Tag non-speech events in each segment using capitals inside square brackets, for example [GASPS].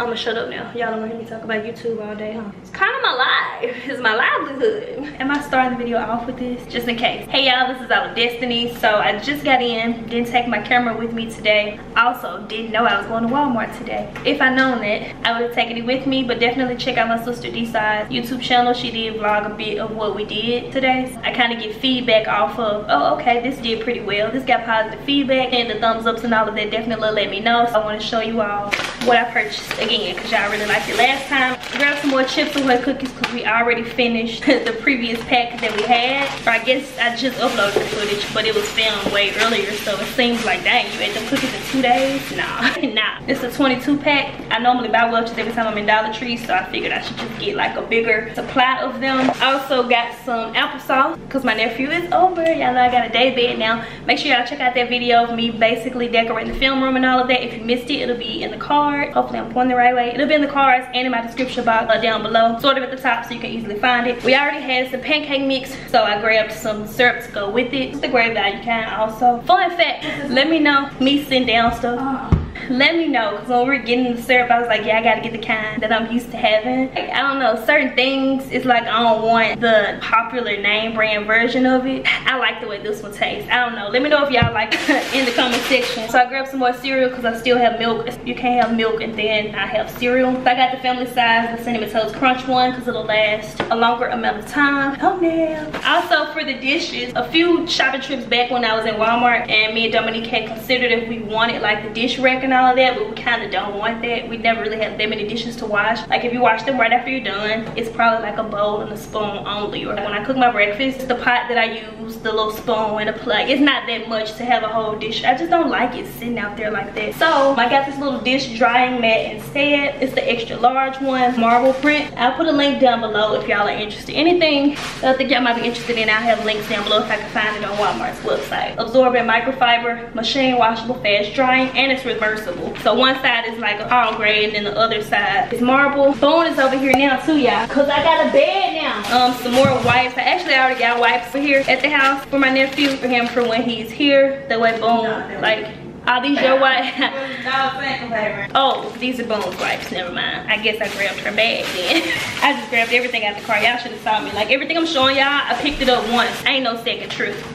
I'm gonna shut up now. Y'all don't wanna hear me talk about YouTube all day, huh? It's kind of my life. It's my livelihood. Am I starting the video off with this? Just in case. Hey y'all, this is Our Destiny. So I just got in, didn't take my camera with me today. Also, didn't know I was going to Walmart today. If I known that, I would have taken it with me, but definitely check out my sister D-Size YouTube channel. She did vlog a bit of what we did today. I kind of get feedback off of, oh, okay, this did pretty well. This got positive feedback and the thumbs ups and all of that definitely let me know. So I want to show you all what I purchased again because y'all really liked it last time. Grab some more chips and cookies because we already finished [LAUGHS] the previous pack that we had. Or I guess I just uploaded the footage, but it was filmed way earlier. So it seems like, dang, you ate the cookies in two days? [LAUGHS] Nah, [LAUGHS] nah. It's a 22 pack. I normally buy Welch's every time I'm in Dollar Tree. So I figured I should just get like a bigger supply of them. I also got some applesauce because my nephew is over. Y'all know I got a day bed now. Make sure y'all check out that video of me basically decorating the film room and all of that. If you missed it, it'll be in the card. Hopefully I'm pointing the right way. It'll be in the cards and in my description box down below. Sort of at the top so you can easily find it. We already had some pancake mix. So I grabbed some syrup to go with it. It's the great value kind also. Fun fact, let me know me sitting down stuff let me know because when we are getting the syrup i was like yeah i gotta get the kind that i'm used to having. Like, i don't know certain things it's like i don't want the popular name brand version of it. I like the way this one tastes. I don't know. Let me know if y'all like [LAUGHS] in the comment section. So i grabbed some more cereal because i still have milk. You can't have milk and then i have cereal. So i got the family size the cinnamon toast crunch one because it'll last a longer amount of time. Oh no also for the dishes a few shopping trips back when i was in walmart and me and dominique had considered if we wanted like the dish rack and all of that but we kind of don't want that. We never really have that many dishes to wash. Like if you wash them right after you're done it's probably like a bowl and a spoon only or when i cook my breakfast the pot that i use the little spoon and a plug it's not that much to have a whole dish. I just don't like it sitting out there like that. So i got this little dish drying mat instead. It's the extra large one marble print. I'll put a link down below if y'all are interested anything. That i think y'all might be interested in i'll have links down below if i can find it on walmart's website. Absorbent microfiber machine washable fast drying and it's reversible so one side is like all gray and then the other side is marble. Bone is over here now too, y'all. Cause I got a bed now. Um, some more wipes. I actually already got wipes for here at the house for my nephew, for him for when he's here. That way Bone, like, are these your wipes? [LAUGHS] oh, these are Bone's wipes. Never mind. I guess I grabbed her bag then. [LAUGHS] I just grabbed everything out the car. Y'all should have saw me. Like everything I'm showing y'all, I picked it up once. Ain't no second truth.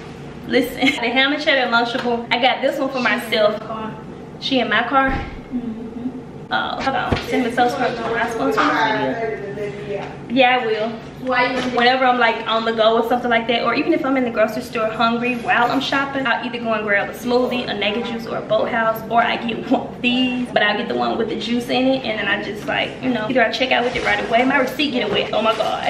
Listen, [LAUGHS] the ham and cheddar lunchable. I got this one for myself. She in my car? Mm -hmm. Oh, hold on. Send me so scrubs on. I supposed to? Yeah, I will. Why Whenever I'm like on the go or something like that, or even if I'm in the grocery store hungry while I'm shopping, I'll either go and grab a smoothie, a naked juice, or a Bolthouse, or I get one of these, but I'll get the one with the juice in it, and then I just like, you know, either I check out with it right away, my receipt get away, oh my God.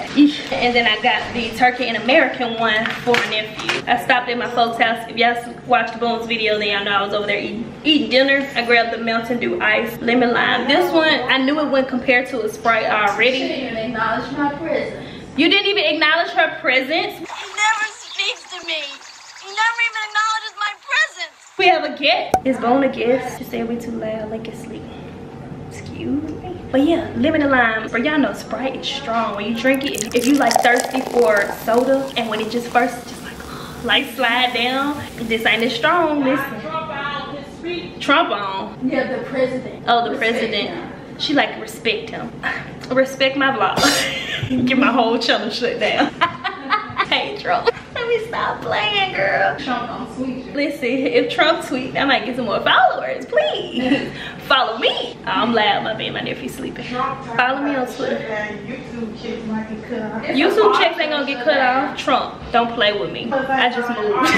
And then I got the turkey and American one for my nephew. I stopped at my folks' house. If y'all watched Bone's video, then y'all know I was over there eating, eating dinner. I grabbed the Mountain Dew Ice Lemon Lime. This one, I knew it wouldn't compare to a Sprite already. You didn't even acknowledge my presence. You didn't even acknowledge her presence? He never speaks to me. He never even acknowledges my presence. We have a gift. Is Bone a gift? Just say we too loud, like it's sleep. Excuse me. But yeah, lemon lime. For y'all know Sprite is strong. When you drink it, if you like thirsty for soda, and when it just first just like [GASPS] like slide down, this ain't as strong. Listen. Trump on. Yeah, the president. Oh, the respect president. Him. She like respect him. Respect my vlog. [LAUGHS] Get my whole channel shut down. [LAUGHS] hey, Trump. [LAUGHS] Let me stop playing, girl. Trump don't tweet you. Listen, if Trump tweet, I might get some more followers. Please [LAUGHS] follow me. Oh, I'm loud, my bad. My nephew sleeping. Follow me on Twitter. YouTube checks might get cut off. YouTube checks ain't gonna get cut off. Trump, don't play with me. I just moved.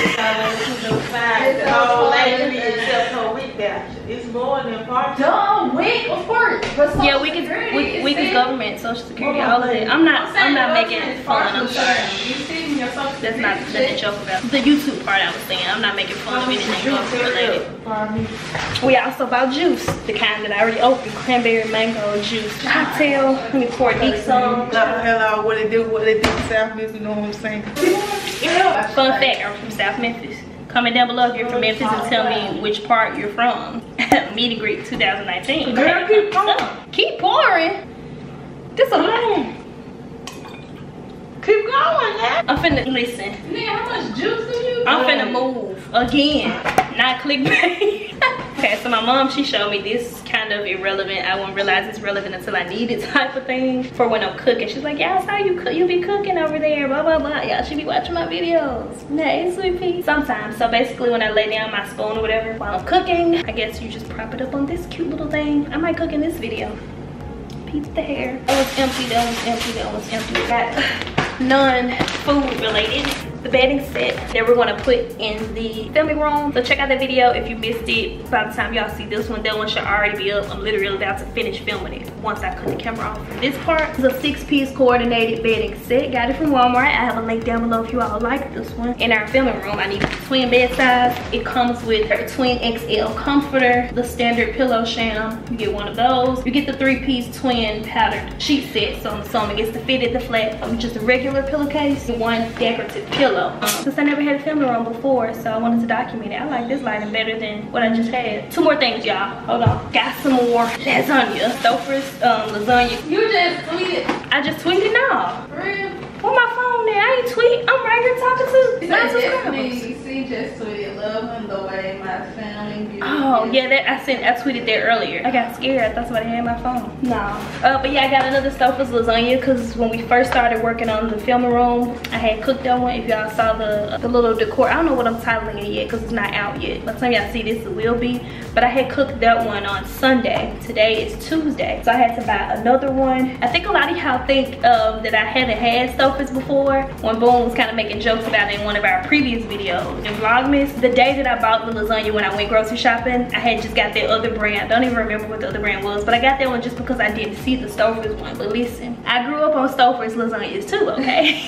[LAUGHS] it's more than part. Duh, WIC, of course. Yeah, we is we, WIC is government, social security, all of it. I'm not. I'm not making fun. I'm sorry. That's not the joke about. The YouTube part I was saying. I'm not making fun of anything related. We also bought juice, the kind that I already opened, cranberry mango juice. Cocktail. Let me pour deep some. Hello, what they do, what they do in South Memphis, you know what I'm saying? Fun fact, I'm from South Memphis. Comment down below if you're from Memphis and tell me which part you're from. [LAUGHS] Meet and greet 2019. Girl, keep pouring. Keep pouring. This alone. Keep going, man. I'm finna listen. Nigga, how much juice do you? I'm finna move again. Not clickbait. [LAUGHS] okay, so my mom she showed me this kind of irrelevant. I won't realize it's relevant until I need it [LAUGHS] type of thing for when I'm cooking. She's like, yeah, I saw you cook. You be cooking over there, blah, blah, blah. Y'all should be watching my videos. Hey, sweet pea. Sometimes. So basically when I lay down my spoon or whatever while I'm cooking, I guess you just prop it up on this cute little thing. I might cook in this video. Peep the hair. That was empty, that was empty, that was empty. Got non-food related the bedding set that we're to put in the filming room. So check out the video if you missed it. By the time y'all see this one that one should already be up. I'm literally about to finish filming it once i cut the camera off. This part is a six-piece coordinated bedding set. Got it from walmart. I have a link down below if you all like this one. In our filming room i need twin bed size. It comes with a twin xl comforter the standard pillow sham. You get one of those. You get the three-piece twin powdered sheet set. So i'm assuming it's the fitted the flat just a regular pillowcase. One decorative pillow pillow. Since I never had a family room before, so I wanted to document it. I like this lighting better than what I just had. Two more things, y'all. Hold on. Got some more lasagna. Stouffer's um, lasagna. You just tweeted. I just tweeted now. For real? Where my phone at? I ain't tweet. I'm right here talking to Not subscribers. See, just tweeted loving the way my family views Oh yeah, that I sent. I tweeted that earlier. I got scared. I thought somebody had my phone. No. Uh, but yeah, I got another Stouffer's lasagna because when we first started working on the filming room, I had cooked that one. If y'all saw the the little decor, I don't know what I'm titling it yet because it's not out yet. By the time y'all see this, it will be. But I had cooked that one on Sunday. Today is Tuesday, so I had to buy another one. I think a lot of y'all think um, that I haven't had Stouffer's before. When Boom was kind of making jokes about it in one of our previous videos in Vlogmas. The day that I bought the lasagna when I went grocery shopping, I had just got that other brand. I don't even remember what the other brand was, but I got that one just because I didn't see the Stouffer's one. But listen, I grew up on Stouffer's lasagnas too, okay?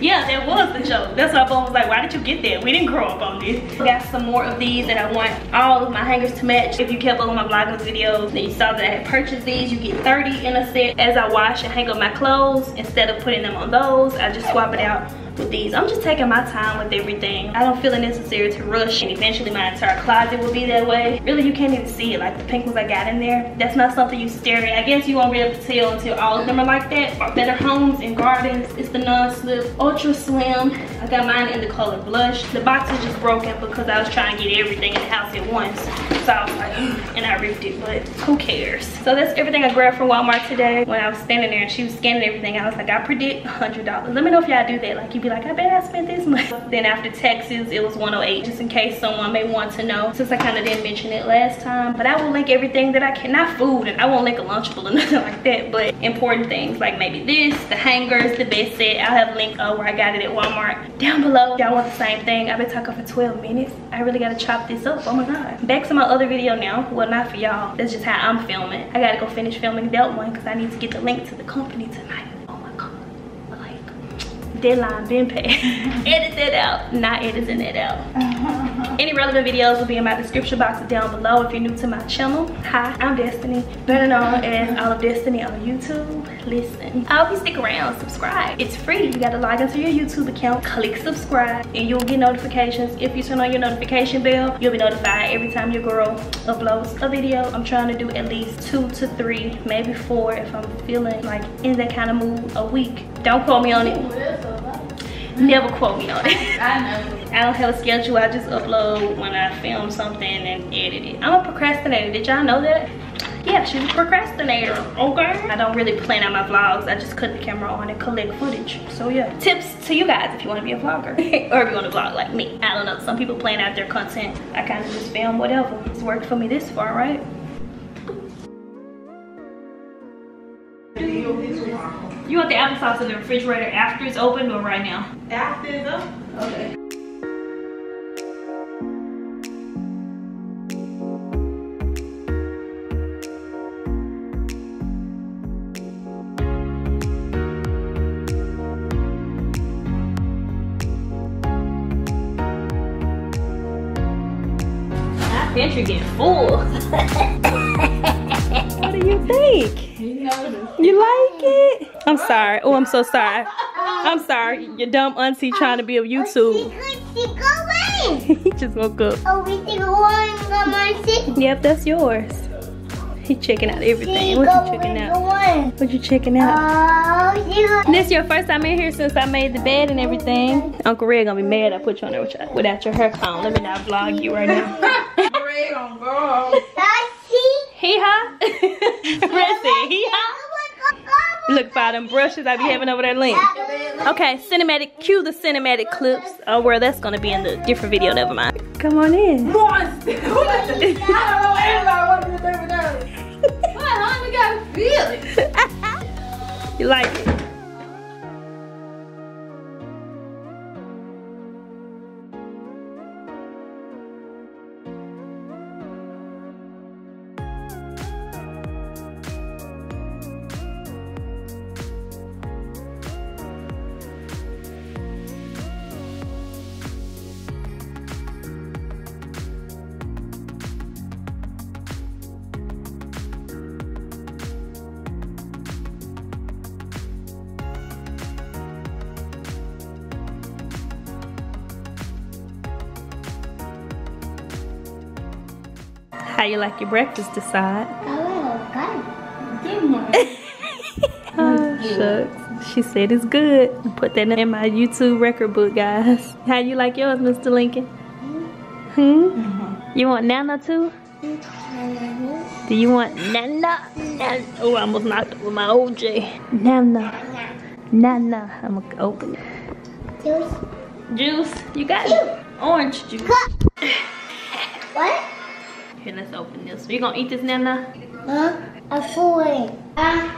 yeah, that was the joke. That's why Boom was like, why did you get that? We didn't grow up on this. Got some more of these that I want all of my hangers to match. If you kept up with my Vlogmas videos, and you saw that I had purchased these. You get 30 in a set. As I wash and hang up my clothes, instead of putting them on those, I just swap it out with these. I'm just taking my time with everything. I don't feel it necessary to rush and eventually my entire closet will be that way. Really, you can't even see it. Like the pink ones I got in there, that's not something you stare at. I guess you won't be able to tell until all of them are like that. Better Homes and Gardens. It's the non-slip Ultra Slim. I got mine in the color blush. The box is just broken because I was trying to get everything in the house at once. So I was like, [GASPS] and I ripped it, but who cares? So that's everything I grabbed from Walmart today. When I was standing there and she was scanning everything, I was like, I predict $100. Let me know if y'all do that. Like you be like, I bet I spent this much. Then after taxes, it was 108 just in case someone may want to know since I kind of didn't mention it last time. But I will link everything that I can, not food, and I won't link a Lunchable or [LAUGHS] nothing like that, but important things like maybe this, the hangers, the bed set. I'll have a link uh, where I got it at Walmart down below. Y'all want the same thing. I've been talking for 12 minutes. I really gotta chop this up, oh my God. Back to my other video now. Well, not for y'all. That's just how I'm filming. I gotta go finish filming that one because I need to get the link to the company tonight. Oh my God, like deadline been paid. [LAUGHS] Edit that out. Not editing it out. Any relevant videos will be in my description box down below if you're new to my channel. Hi, I'm Destiny, better known as All of Destiny on YouTube. Listen, I hope you stick around, subscribe. It's free. You gotta log into your YouTube account, click subscribe, and you'll get notifications. If you turn on your notification bell, you'll be notified every time your girl uploads a video. I'm trying to do at least two to three, maybe four if I'm feeling like in that kind of mood a week. Don't quote me on it. Never quote me on it. I know. [LAUGHS] I don't have a schedule. I just upload when I film something and edit it. I'm a procrastinator. Did y'all know that? Yeah, she's a procrastinator, okay? I don't really plan out my vlogs. I just cut the camera on and collect footage. So yeah. Tips to you guys if you want to be a vlogger. [LAUGHS] or if you want to vlog like me. I don't know. Some people plan out their content. I kind of just film whatever. It's worked for me this far, right? You want the applesauce in the refrigerator after it's opened or right now? After it's up. Okay. My pantry getting full. [LAUGHS] what do you think? You know You like it? I'm sorry. Oh, I'm so sorry. I'm sorry. Your dumb auntie trying to be a YouTube. [LAUGHS] he just woke up. Oh, we think one on. Yep, that's yours. He checking out everything. What you checking out? One. What you checking out? Oh, you. This your first time in here since I made the bed and everything. Uncle Red gonna be mad I put you on there with your- without your hair on. Let me not vlog you right now. Red on girl. That's hee ha. Red said hee ha. Look for them brushes I be having over there, Link. Okay, cinematic, cue the cinematic clips. Oh, well, that's gonna be in the different video, never mind. Come on in. Monster! [LAUGHS] I don't know everybody wants to do that. What, honey? We got feelings. [LAUGHS] You like it? You like your breakfast, decide. [LAUGHS] [LAUGHS] Oh, shucks. She said it's good. Put that in my YouTube record book, guys. How you like yours, Mr. Lincoln? Hmm? You want Nana too? Do you want Nana? Nana. Oh, I almost knocked over my OJ. Nana. Nana. I'm gonna open it. Juice. You got it. Orange juice. What? Here, let's open this. You gonna eat this, Nana? Huh? A food. Uh,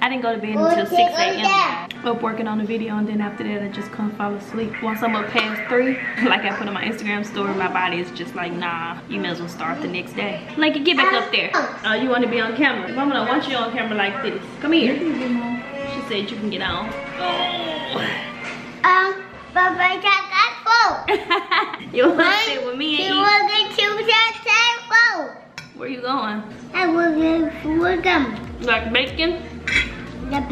I didn't go to bed until 6 a.m. Up working on the video and then after that I just couldn't fall asleep. Once I'm up past 3, [LAUGHS] like I put on my Instagram story, my body is just like, nah, you may as well start the next day. Like, get back up there. Oh, you want to be on camera? Mama don't want you on camera like this. Come here. She said you can get on. Oh. um, but I got food. you want to sit with me and eat? want to choose that food? Where you going? I get food them. Like bacon? Yep.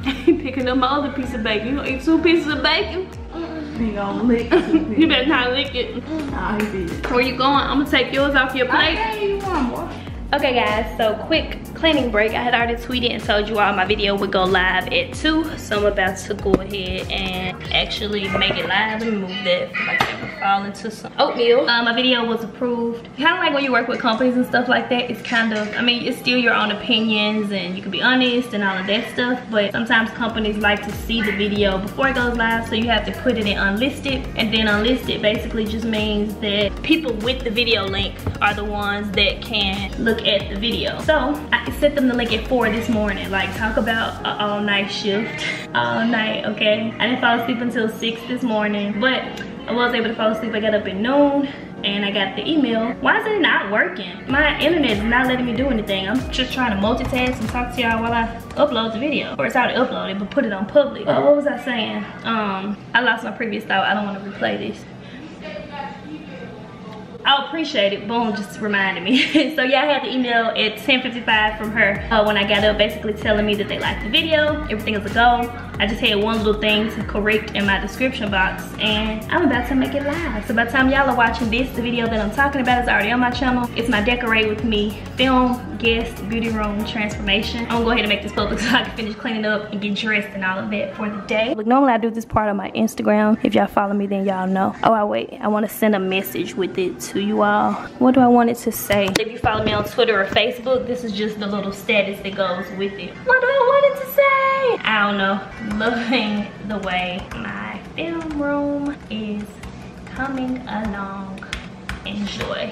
[LAUGHS] Picking up my other piece of bacon. You gonna eat two pieces of bacon? Mm. He gonna lick [LAUGHS] You better not lick it. Mm. Nah, he did. Where you going? I'm gonna take yours off your plate. I you one, boy. Okay guys, so quick cleaning break. I had already tweeted and told you all my video would go live at 2. So I'm about to go ahead and actually make it live. and move that my camera fall into some oatmeal. Uh, my video was approved. Kind of like when you work with companies and stuff like that, it's kind of, I mean, it's still your own opinions and you can be honest and all of that stuff. But sometimes companies like to see the video before it goes live. So you have to put it in unlisted. And then unlisted basically just means that people with the video link are the ones that can look at the video. So I sent them the link at four this morning. Like talk about an all night shift. [LAUGHS] All night, okay? I didn't fall asleep until six this morning, but I was able to fall asleep. I got up at noon and I got the email. Why is it not working? My internet is not letting me do anything. I'm just trying to multitask and talk to y'all while I upload the video. Or it's already uploaded, but put it on public. Uh, what was I saying? Um, I lost my previous thought. I don't want to replay this. I'll appreciate it. Boom, just reminded me. [LAUGHS] so yeah, I had the email at 10.55 from her uh, when I got up, basically telling me that they liked the video, everything is a go. I just had one little thing to correct in my description box and I'm about to make it live. So by the time y'all are watching this, the video that I'm talking about is already on my channel. It's my Decorate With Me film, guest, beauty room transformation. I'm gonna go ahead and make this public [LAUGHS] so I can finish cleaning up and get dressed and all of that for the day. Look, normally I do this part on my Instagram. If y'all follow me, then y'all know. Oh, I wait, I wanna send a message with it to you all. What do I want it to say? If you follow me on Twitter or Facebook, this is just the little status that goes with it. What do I want it to say? I don't know. Loving the way my film room is coming along. Enjoy.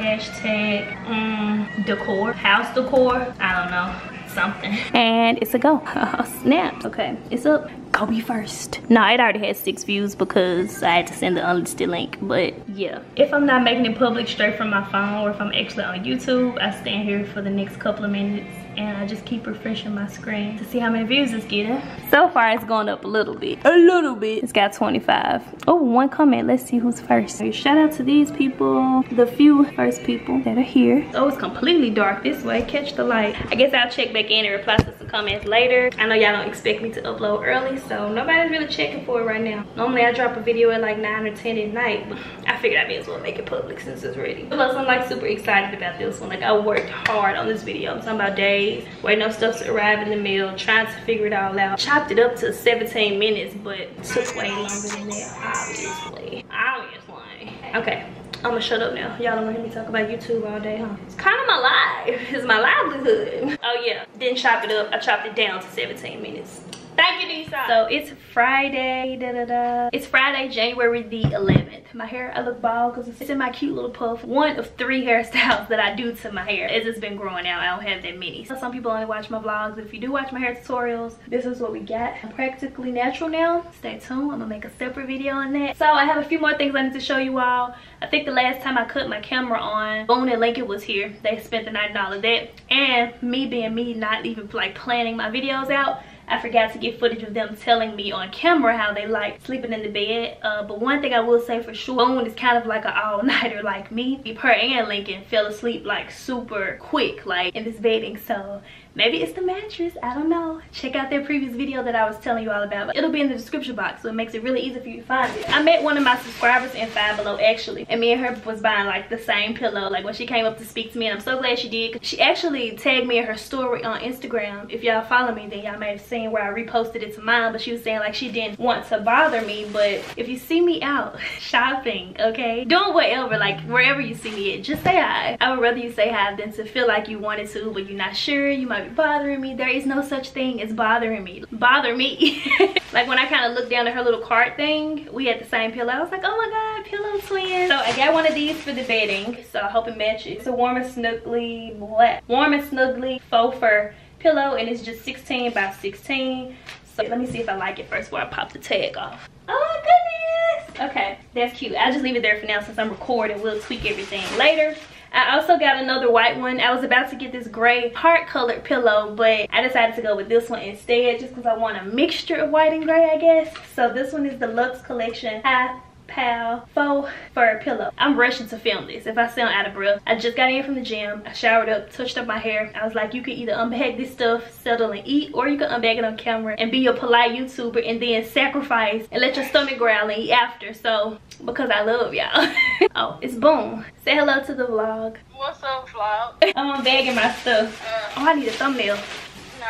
Hashtag mm, decor, house decor. I don't know something. And it's a go. [LAUGHS] Snap. Okay, it's up. Go be first. No, it already had six views because I had to send the unlisted link. But yeah, if I'm not making it public straight from my phone or if I'm actually on YouTube, I stand here for the next couple of minutes and I just keep refreshing my screen to see how many views it's getting. So far, it's going up a little bit. A little bit. It's got 25. Oh, one comment. Let's see who's first. Shout out to these people, the few first people that are here. Oh, it's completely dark this way. Catch the light. I guess I'll check back in and reply to some comments later. I know y'all don't expect me to upload early, so nobody's really checking for it right now. Normally, I drop a video at like 9 or 10 at night, but I figured I may as well make it public since it's ready. Plus, I'm like super excited about this one. Like, I worked hard on this video. I'm talking about days, waiting on stuff to arrive in the mail, trying to figure it all out. Chopped it up to 17 minutes, but took way longer than that, obviously. Obviously. Okay. I'm gonna shut up now. Y'all don't want to hear me talk about YouTube all day, huh? It's kind of my life. [LAUGHS] It's my livelihood. Oh yeah, didn't chop it up. I chopped it down to 17 minutes. Thank you, Disa. So it's Friday, da da da. It's Friday, January the 11th. My hair, I look bald because it's in my cute little puff. One of three [LAUGHS] hairstyles that I do to my hair. It's been growing out, I don't have that many. So some people only watch my vlogs. If you do watch my hair tutorials, this is what we got. I'm practically natural now. Stay tuned. I'm gonna make a separate video on that. So I have a few more things I need to show you all. I think the last time I cut my camera on, Boone and Lincoln was here. They spent the night and all of that. And me being me, not even like planning my videos out, I forgot to get footage of them telling me on camera how they like sleeping in the bed. Uh, but one thing I will say for sure, Boone is kind of like an all-nighter [LAUGHS] like me. Her and Lincoln fell asleep like super quick, like in this bedding. So maybe it's the mattress. I don't know. Check out their previous video that i was telling you all about it'll be in the description box so it makes it really easy for you to find it. I met one of my subscribers in five below actually and me and her was buying like the same pillow like when she came up to speak to me and i'm so glad she did she actually tagged me in her story on instagram. If y'all follow me then y'all may have seen where i reposted it to mine but she was saying like she didn't want to bother me but if you see me out [LAUGHS] shopping okay doing whatever like wherever you see me just say hi. I would rather you say hi than to feel like you wanted to but you're not sure. You might might bothering me. There is no such thing as bothering me. Bother me. [LAUGHS] Like when i kind of looked down at her little cart thing we had the same pillow. I was like oh my god pillow twin so i got one of these for the bedding. So i hope it matches. It's a warm and snuggly black warm and snuggly faux fur pillow and it's just 16 by 16 so let me see if i like it first before i pop the tag off. Oh my goodness! Okay that's cute. I'll just leave it there for now since i'm recording. We'll tweak everything later I also got another white one. I was about to get this gray heart colored pillow, but I decided to go with this one instead just because I want a mixture of white and gray, I guess. So this one is the Luxe Collection High pal faux fur pillow. I'm rushing to film this. If i sound out of breath i just got in from the gym. I showered up touched up my hair. I was like you can either unbag this stuff settle and eat or you can unbag it on camera and be a polite youtuber and then sacrifice and let your stomach growl and eat after. So because i love y'all. [LAUGHS] Oh it's boom. Say hello to the vlog. What's up vlog? I'm unbagging my stuff. Uh, oh i need a thumbnail.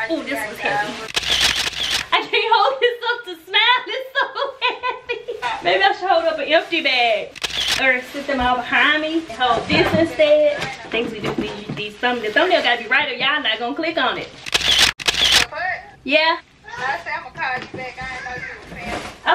oh this was heavy. I can't hold this up to smile. Heavy. Maybe I should hold up an empty bag. Or sit them all behind me and hold this instead. Things we do these, these thumbnails. The thumbnail gotta be right or y'all not gonna click on it. Yeah?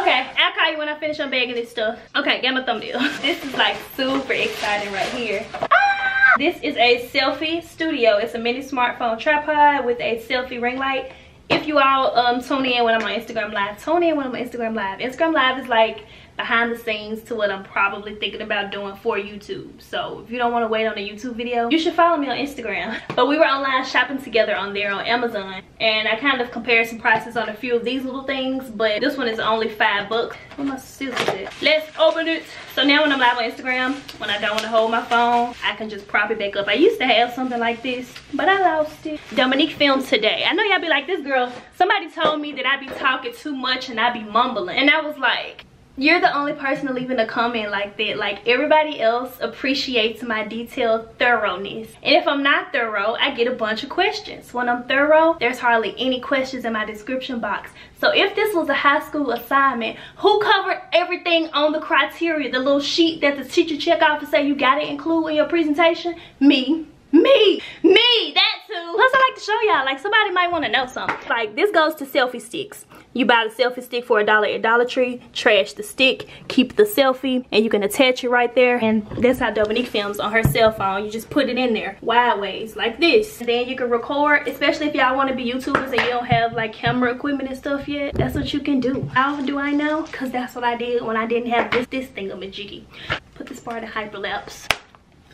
Okay, I'll call you when I finish unbagging this stuff. Okay, get my thumbnail. [LAUGHS] This is like super exciting right here. Ah! This is a selfie studio. It's a mini smartphone tripod with a selfie ring light if you all um tune in when i'm on instagram live tune in when i'm on instagram live. Instagram live is like behind the scenes to what i'm probably thinking about doing for youtube. So if you don't want to wait on a youtube video you should follow me on instagram. [LAUGHS] But we were online shopping together on there on amazon and i kind of compared some prices on a few of these little things but this one is only five bucks. What my scissors at? Let's open it. So now when i'm live on instagram when i don't want to hold my phone i can just prop it back up. I used to have something like this but i lost it. Dominique films today. I know y'all be like this girl somebody told me that i be talking too much and i be mumbling. And i was like you're the only person in a comment like that. Like everybody else appreciates my detailed thoroughness. And if i'm not thorough i get a bunch of questions. When i'm thorough there's hardly any questions in my description box. So if this was a high school assignment who covered everything on the criteria the little sheet that the teacher check off and say you gotta include in your presentation? Me me! Me! That too plus i like to show y'all like somebody might want to know something. Like this goes to selfie sticks. You buy the selfie stick for a dollar at dollar tree trash the stick keep the selfie and you can attach it right there. And that's how dominique films on her cell phone. You just put it in there wide ways like this. And then you can record especially if y'all want to be youtubers and you don't have like camera equipment and stuff yet that's what you can do. How do i know? Because that's what i did when i didn't have this this thing on my jiggy put this part in hyperlapse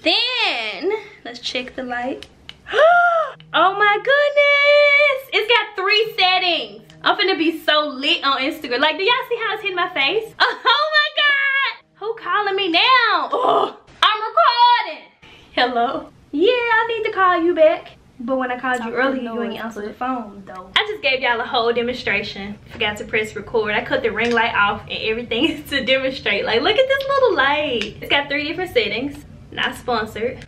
then, let's check the light. [GASPS] oh my goodness! It's got three settings. I'm finna be so lit on Instagram. Like, do y'all see how it's hitting my face? [LAUGHS] Oh my God! Who calling me now? Oh, [GASPS] I'm recording. Hello? Yeah, I need to call you back. But when I called you earlier, you ain't answer the phone though. I just gave y'all a whole demonstration. Forgot to press record. I cut the ring light off and everything [LAUGHS] to demonstrate. Like, look at this little light. It's got three different settings. Not sponsored.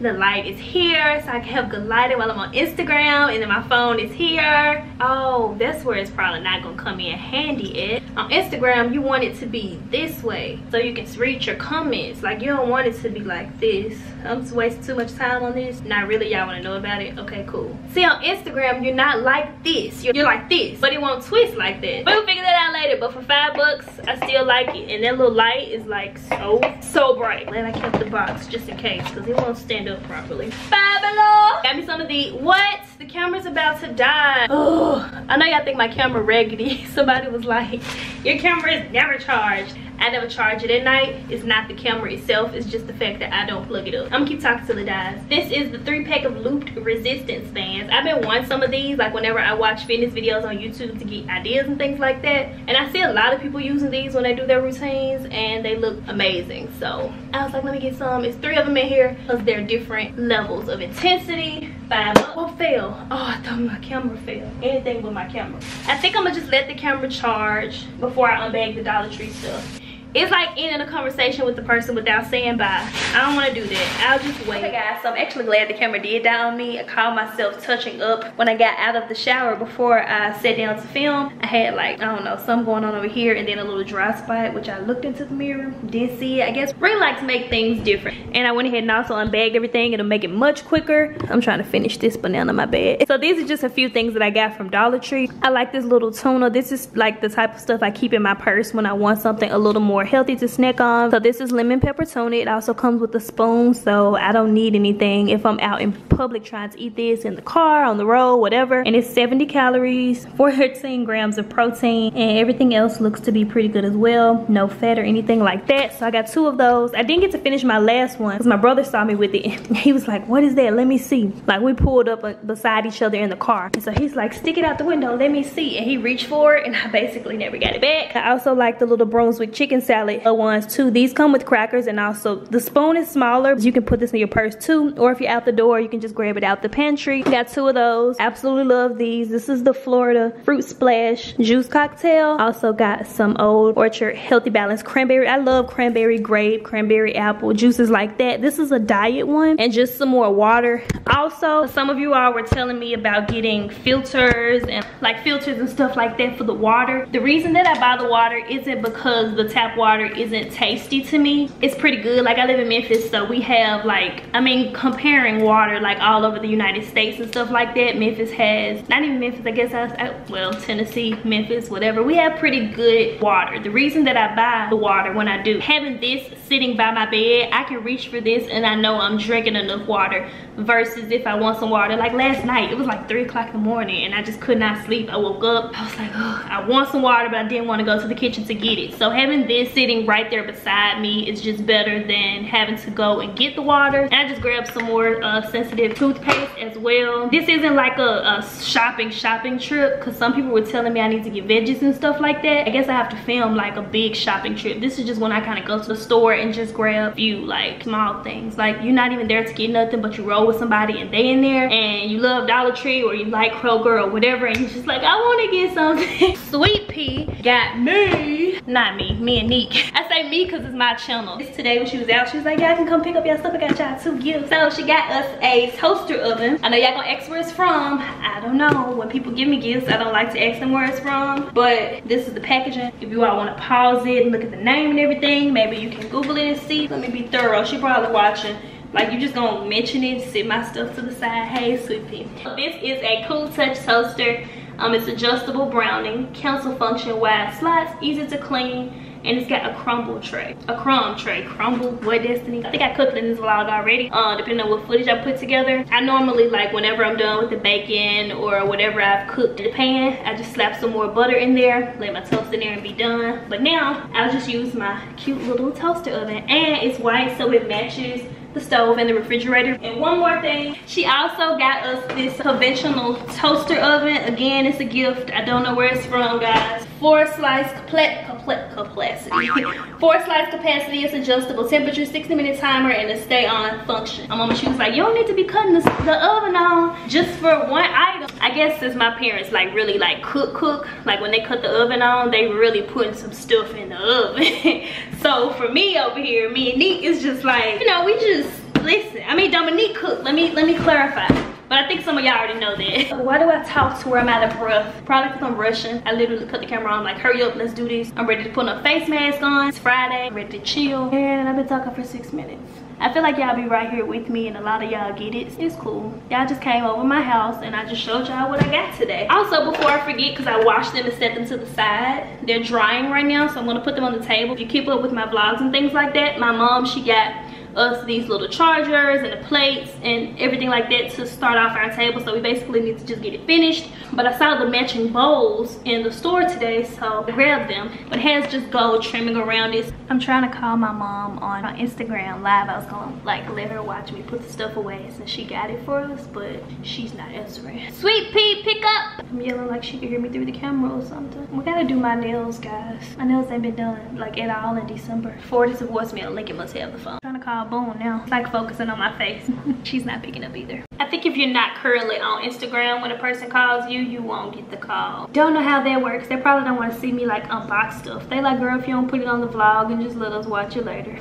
the light is here so I can have good lighting while I'm on Instagram and then my phone is here. Oh, that's where it's probably not gonna come in handy at. On Instagram, you want it to be this way so you can read your comments. Like you don't want it to be like this. I'm just wasting too much time on this. Not really, y'all wanna know about it? Okay, cool. See on Instagram, you're not like this. You're, you're like this, but it won't twist like that. We'll figure that out later, but for five bucks, I still like it. And that little light is like so, so bright. Glad I kept the box just in case because it won't stand up properly. Fabulous! Got me some of the, what? The camera's about to die. Oh, I know y'all think my camera raggedy. [LAUGHS] Somebody was like, your camera is never charged. I never charge it at night. It's not the camera itself. It's just the fact that I don't plug it up. I'm gonna keep talking till it dies. This is the three pack of looped resistance bands. I've been wanting some of these like whenever I watch fitness videos on YouTube to get ideas and things like that. And I see a lot of people using these when they do their routines and they look amazing. So I was like, let me get some. It's three of them in here because they're different levels of intensity. Five up. What fell? Oh, I thought my camera failed Anything but my camera. I think I'm gonna just let the camera charge before I unbag the Dollar Tree stuff it's like ending a conversation with the person without saying bye. I don't want to do that. I'll just wait. Okay guys so i'm actually glad the camera did die on me. I caught myself touching up when i got out of the shower before i sat down to film. I had like i don't know something going on over here and then a little dry spot which i looked into the mirror didn't see it. I guess really like to make things different. And i went ahead and also unbagged everything. It'll make it much quicker. I'm trying to finish this banana my bad so these are just a few things that i got from dollar tree. I like this little tuna. This is like the type of stuff i keep in my purse when i want something a little more healthy to snack on. So this is lemon pepper tuna. It also comes with a spoon, so I don't need anything if I'm out in public trying to eat this in the car, on the road, whatever. And it's 70 calories, [LAUGHS] 14 grams of protein, and everything else looks to be pretty good as well. No fat or anything like that. So I got two of those. I didn't get to finish my last one because my brother saw me with it. [LAUGHS] he was like, what is that? Let me see. Like we pulled up uh, beside each other in the car. And so he's like, stick it out the window, let me see. And he reached for it and I basically never got it back. I also like the little Brunswick chicken salad ones too. These come with crackers and also the spoon is smaller. You can put this in your purse too. Or if you're out the door, you can just grab it out the pantry. Got two of those. Absolutely love these. This is the Florida Fruit Splash Juice Cocktail. Also got some Old Orchard Healthy Balance Cranberry. I love cranberry grape, cranberry apple, juices like that. This is a diet one and just some more water. Also, some of you all were telling me about getting filters and like filters and stuff like that for the water. The reason that I buy the water isn't because the tap water is isn't tasty to me it's pretty good. Like i live in memphis so we have like i mean comparing water like all over the united states and stuff like that memphis has not even memphis i guess I, I, well tennessee memphis whatever we have pretty good water. The reason that i buy the water when i do having this sitting by my bed i can reach for this and i know i'm drinking enough water versus if i want some water. Like last night it was like three o'clock in the morning and i just could not sleep. I woke up i was like oh i want some water but i didn't want to go to the kitchen to get it. So having this sitting right there beside me is just better than having to go and get the water. And I just grabbed some more uh, sensitive toothpaste as well. This isn't like a, a shopping shopping trip because some people were telling me I need to get veggies and stuff like that. I guess I have to film like a big shopping trip. This is just when I kind of go to the store and just grab a few like small things. Like you're not even there to get nothing but you roll with somebody and they in there and you love Dollar Tree or you like Kroger or whatever and you're just like I want to get something. [LAUGHS] Sweet Pea got me. Not me, me and Neek. I say me because it's my channel. This today when she was out, she was like, y'all can come pick up your stuff. I got y'all two gifts. So she got us a toaster oven. I know y'all gonna ask where it's from. I don't know. When people give me gifts, I don't like to ask them where it's from. But this is the packaging. If you all wanna pause it and look at the name and everything, maybe you can Google it and see. Let me be thorough. She probably watching like you just gonna mention it sit my stuff to the side hey sweetie this is a cool touch toaster um it's adjustable browning cancel function wide slots easy to clean and it's got a crumble tray a crumb tray crumble what destiny i think i cooked in this vlog already uh depending on what footage i put together i normally like whenever i'm done with the bacon or whatever i've cooked in the pan i just slap some more butter in there let my toast in there and be done but now i'll just use my cute little toaster oven and it's white so it matches the stove and the refrigerator. And one more thing, she also got us this conventional toaster oven. Again, it's a gift. I don't know where it's from, guys. Four slice capacity. [LAUGHS] Four slice capacity, is adjustable temperature, 60 minute timer, and a stay on function. My mama, she was like, you don't need to be cutting the, the oven on just for one item. I guess since my parents like really like cook cook, like when they cut the oven on, they really putting some stuff in the oven. [LAUGHS] so for me over here, me and Neek is just like, you know, we just Listen, I mean Dominique cooked. Let me let me clarify. But I think some of y'all already know that. [LAUGHS] Why do I talk to where I'm out of breath? Probably because I'm rushing. I literally cut the camera on like, hurry up, let's do this. I'm ready to put a face mask on. It's Friday, I'm ready to chill. And I've been talking for six minutes. I feel like y'all be right here with me and a lot of y'all get it. It's cool. Y'all just came over my house and I just showed y'all what I got today. Also, before I forget, because I washed them and set them to the side, they're drying right now, so I'm gonna put them on the table. If you keep up with my vlogs and things like that, my mom, she got us these little chargers and the plates and everything like that to start off our table. So we basically need to just get it finished. But i saw the matching bowls in the store today so i grabbed them. But it has just gold trimming around it. I'm trying to call my mom on instagram live. I was gonna like let her watch me put the stuff away since she got it for us but she's not answering. Sweet pea pick up! I'm yelling like she can hear me through the camera or something. We gotta do my nails guys. My nails ain't been done like at all in december. Forward is a voicemail lincoln must have the phone. I'm trying to call boom now. It's like focusing on my face. [LAUGHS] She's not picking up either. I think if you're not currently on Instagram when a person calls you, you won't get the call. Don't know how that works. They probably don't want to see me like unbox stuff. They like, girl, if you don't put it on the vlog and just let us watch it later.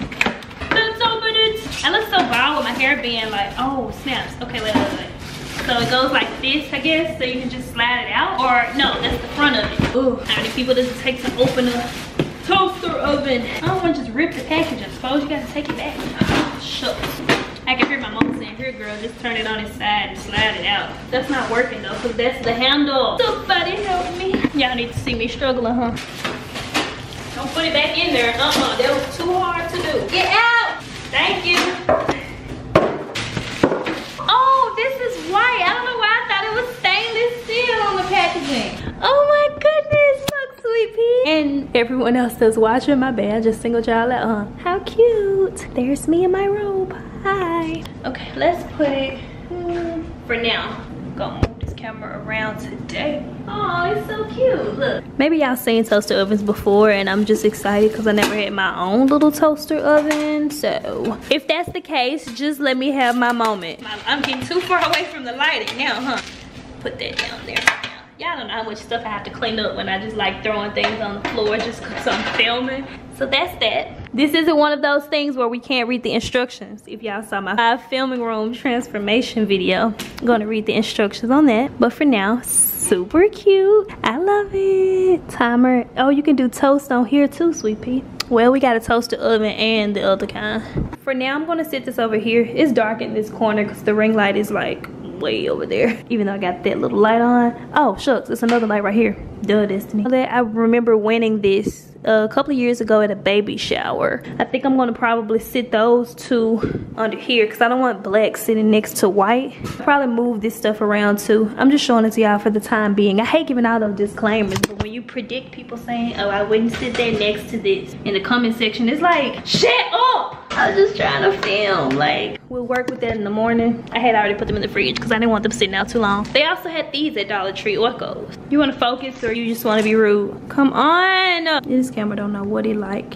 Let's open it. I look so bad with my hair being like, oh, snaps. Okay, wait, wait, wait. So it goes like this, I guess, so you can just slide it out. Or no, that's the front of it. Ooh, how many people does it take to open a toaster oven? I don't want to just rip the package. I suppose you gotta take it back. Shucks. I can hear my mom saying, here girl, just turn it on its side and slide it out. That's not working though, because that's the handle. Somebody help me. Y'all need to see me struggling, huh? Don't put it back in there. Uh-uh, that was too hard to do. Get out! Thank you. Oh, this is white. I don't know why I thought it was stainless steel on the packaging. Oh my goodness, look, sweet pea. And everyone else that's watching, my bad, I just singled y'all out. Uh, how cute. There's me in my robe. Hi. Okay, let's put it hmm, for now. Gonna move this camera around today. Oh, it's so cute. Look. Maybe y'all seen toaster ovens before and I'm just excited because I never had my own little toaster oven. So if that's the case, just let me have my moment. I'm getting too far away from the lighting now, huh? Put that down there. Y'all don't know how much stuff I have to clean up when I just like throwing things on the floor [LAUGHS] just because I'm filming. So that's that. This isn't one of those things where we can't read the instructions. If y'all saw my filming room transformation video, I'm gonna read the instructions on that. But for now, super cute. I love it. Timer. Oh, you can do toast on here too, sweet pea. Well, we got a toaster oven and the other kind. For now, I'm gonna sit this over here. It's dark in this corner because the ring light is like way over there [LAUGHS] even though i got that little light on oh shucks it's another light right here duh destiny i remember winning this uh, a couple of years ago at a baby shower. I think I'm gonna probably sit those two under here because I don't want black sitting next to white. Probably move this stuff around too. I'm just showing it to y'all for the time being. I hate giving all those disclaimers, but when you predict people saying, oh, I wouldn't sit there next to this in the comment section, it's like, shut up! I was just trying to film. Like, we'll work with that in the morning. I had already put them in the fridge because I didn't want them sitting out too long. They also had these at Dollar Tree Oikos. You want to focus or you just want to be rude? Come on! This camera don't know what it like.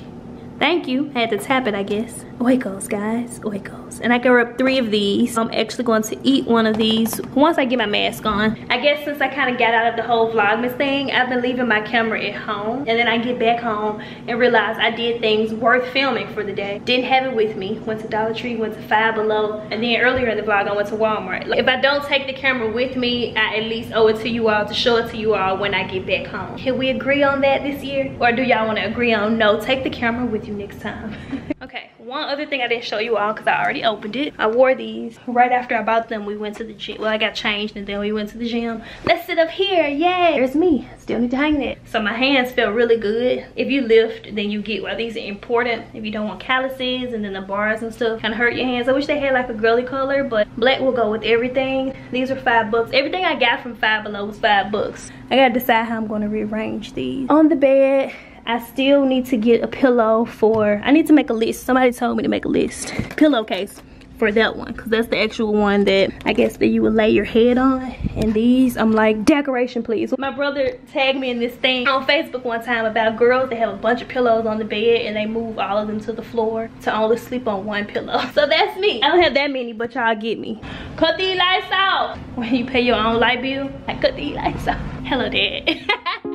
Thank you. I had to tap it, I guess. Oikos, guys. Oikos. And I can rub three of these. I'm actually going to eat one of these once I get my mask on. I guess since I kind of got out of the whole Vlogmas thing, I've been leaving my camera at home. And then I get back home and realize I did things worth filming for the day. Didn't have it with me. Went to Dollar Tree, went to Five Below. And then earlier in the vlog, I went to Walmart. Like, if I don't take the camera with me, I at least owe it to you all to show it to you all when I get back home. Can we agree on that this year? Or do y'all want to agree on no, take the camera with you next time? [LAUGHS] okay, one other thing I didn't show you all because I already opened it. I wore these right after I bought them. We went to the gym. Well, I got changed and then we went to the gym. Let's sit up here. Yay. There's me. Still need to hang that. So my hands feel really good. If you lift, then you get why these are important. If you don't want calluses and then the bars and stuff kind of hurt your hands. I wish they had like a girly color, but black will go with everything. These are five bucks. Everything I got from Five Below was five bucks. I gotta decide how I'm gonna rearrange these. On the bed, I still need to get a pillow for, I need to make a list. Somebody told me to make a list. Pillowcase for that one because that's the actual one that I guess that you would lay your head on. And these I'm like decoration please. My brother tagged me in this thing on Facebook one time about girls that have a bunch of pillows on the bed and they move all of them to the floor to only sleep on one pillow. [LAUGHS] So that's me. I don't have that many but y'all get me. Cut these lights off. When you pay your own light bill I cut these lights off. Hello dad [LAUGHS]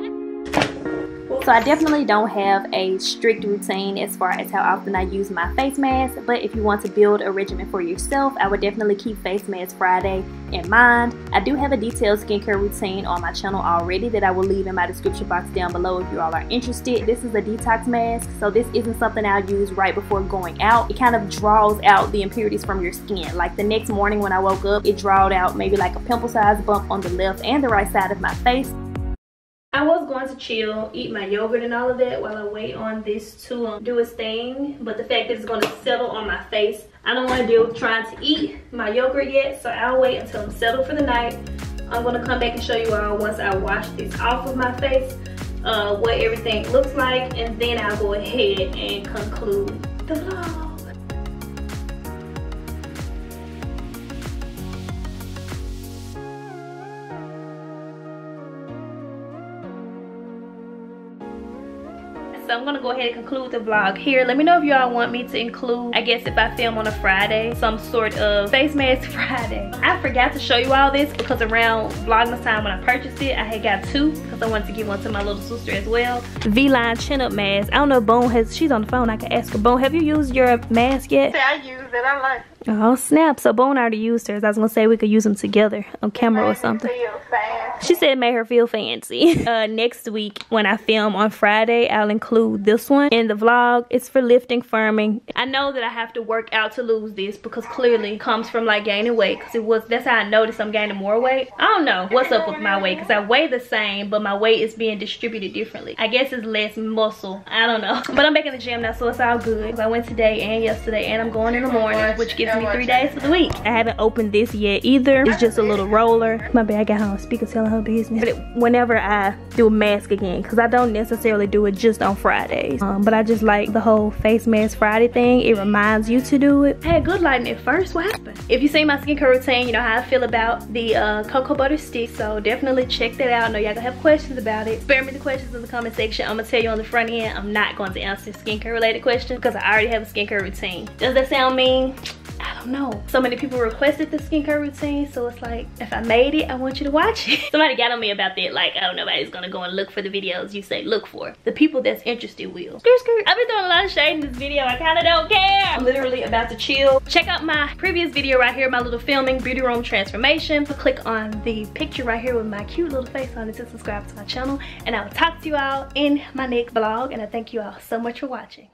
So I definitely don't have a strict routine as far as how often I use my face mask, but if you want to build a regimen for yourself, I would definitely keep Face Mask Friday in mind. I do have a detailed skincare routine on my channel already that I will leave in my description box down below if you all are interested. This is a detox mask, so this isn't something I'll use right before going out. It kind of draws out the impurities from your skin. Like the next morning when I woke up, it drawed out maybe like a pimple size bump on the left and the right side of my face. I was going to chill, eat my yogurt and all of that while I wait on this to um, do its thing. But the fact that it's going to settle on my face, I don't want to deal with trying to eat my yogurt yet. So I'll wait until I'm settled for the night. I'm going to come back and show you all once I wash this off of my face, uh, what everything looks like. And then I'll go ahead and conclude the vlog. I'm gonna go ahead and conclude the vlog here. Let me know if y'all want me to include i guess if i film on a friday some sort of face mask [LAUGHS] friday. I forgot to show you all this because around vlogmas time when i purchased it i had got two because i wanted to give one to my little sister as well. V-line chin up mask. I don't know bone has she's on the phone. I can ask her. Bone have you used your mask yet? I use it. I like Oh snap! So Bone already used hers. I was gonna say we could use them together on camera or something. She said it made her feel fancy. [LAUGHS] uh, next week when I film on Friday, I'll include this one in the vlog. It's for lifting, firming. I know that I have to work out to lose this because clearly comes from like gaining weight. Cause it was that's how I noticed I'm gaining more weight. I don't know what's up with my weight because I weigh the same, but my weight is being distributed differently. I guess it's less muscle. I don't know. [LAUGHS] But I'm back in the gym now, so it's all good. I went today and yesterday, and I'm going in the morning, which gives me three days of the week. I haven't opened this yet either. It's just a little roller. My bad, I got on speaker telling her business. But it, whenever I do a mask again, because I don't necessarily do it just on Fridays. Um, but I just like the whole face mask Friday thing. It reminds you to do it. I had good lighting at first. What happened? If you see my skincare routine, you know how I feel about the uh, cocoa butter stick. So definitely check that out. I know y'all gonna have questions about it. Spare me the questions in the comment section. I'm gonna tell you on the front end, I'm not going to answer skincare related questions because I already have a skincare routine. Does that sound mean? Don't know. So many people requested the skincare routine, so it's like, if I made it, I want you to watch it. [LAUGHS] Somebody got on me about that, like, oh, nobody's gonna go and look for the videos you say look for. The people that's interested will. Skirt, skirt. I've been throwing a lot of shade in this video. I kinda don't care. I'm literally about to chill. Check out my previous video right here, my little filming beauty room transformation. Click on the picture right here with my cute little face on it to subscribe to my channel. And I will talk to you all in my next vlog. And I thank you all so much for watching.